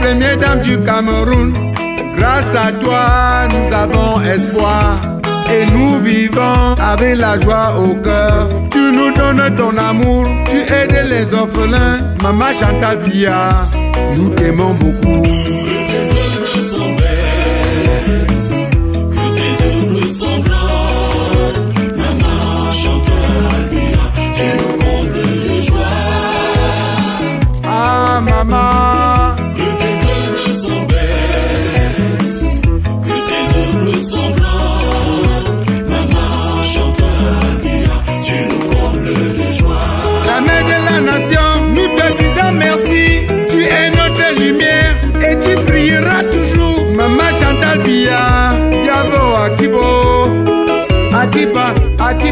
Première dame du Cameroun. Grâce à toi, nous avons espoir. Et nous vivons avec la joie au cœur. Tu nous donnes ton amour, tu aides les orphelins. Maman Chantal Bia, nous t'aimons beaucoup.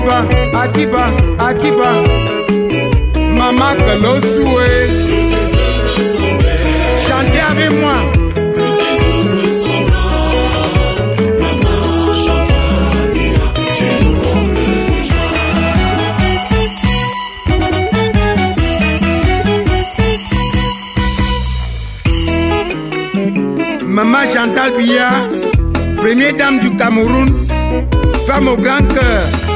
Akiba, Akiba, Akiba. Maman Kalosoué. Chantez avec moi. Maman Chantal Biya, première dame du Cameroun, femme au grand cœur.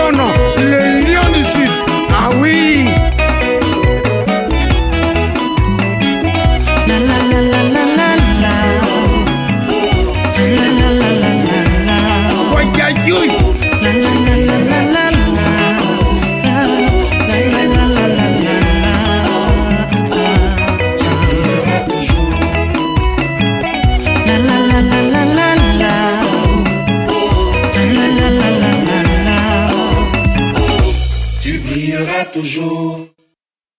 non, non, le lion du Sud. Ah oui. La, la, la, Tujur.